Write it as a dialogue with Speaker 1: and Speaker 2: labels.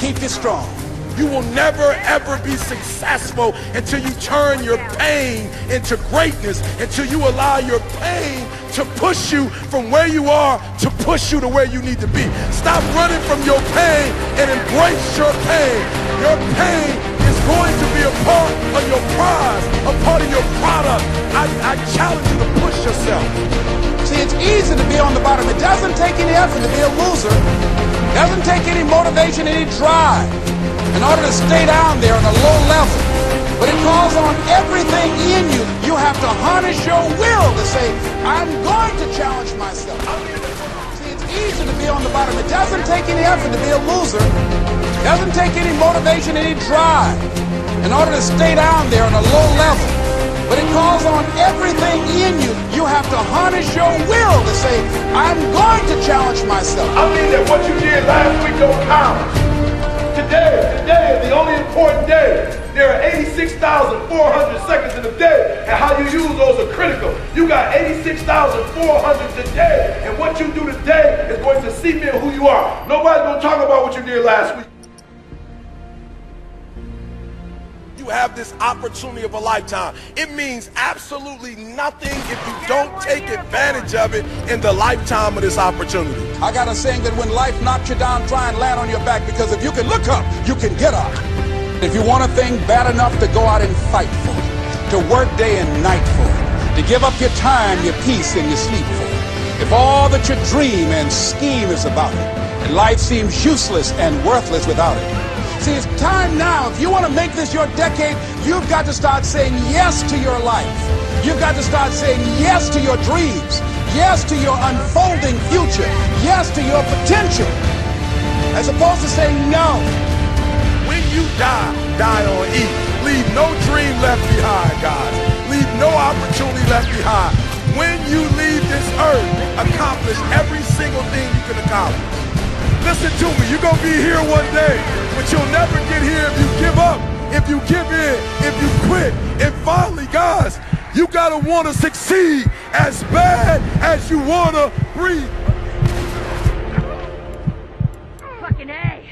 Speaker 1: keep you strong.
Speaker 2: You will never ever be successful until you turn your pain into greatness, until you allow your pain to push you from where you are to push you to where you need to be. Stop running from your pain and embrace your pain. Your pain is going to be a part of your prize, a part of your product. I, I challenge you to push yourself.
Speaker 1: See, it's easy to be on the bottom. It doesn't take any effort to be a loser. Doesn't take any motivation, any drive in order to stay down there on a low level. But it calls on everything in you. You have to harness your will to say, I'm going to challenge myself. See, it's easy to be on the bottom. It doesn't take any effort to be a loser. It doesn't take any motivation, any drive in order to stay down there on a low level. But it calls on everything in you. You have to harness your will to say, I'm going to challenge myself.
Speaker 2: I mean that what you did last week don't count. Today, today is the only important day. There are 86,400 seconds in a day, and how you use those are critical. You got 86,400 today, and what you do today is going to cement who you are. Nobody's going to talk about what you did last week. You have this opportunity of a lifetime. It means absolutely nothing if you don't take advantage of it in the lifetime of this opportunity.
Speaker 1: I got a saying that when life knocks you down, try and land on your back because if you can look up, you can get up. If you want a thing bad enough to go out and fight for it, to work day and night for it, to give up your time, your peace, and your sleep for it, if all that you dream and scheme is about it, and life seems useless and worthless without it, See, it's time now. If you want to make this your decade, you've got to start saying yes to your life. You've got to start saying yes to your dreams, yes to your unfolding future, yes to your potential, as opposed to saying no.
Speaker 2: When you die, die on E. Leave no dream left behind, guys. Leave no opportunity left behind. When you leave this earth, accomplish every single thing you can accomplish. Listen to me, you're going to be here one day, but you'll never get here if you give up, if you give in, if you quit. And finally, guys, you got to want to succeed as bad as you want to breathe.
Speaker 3: Fucking A.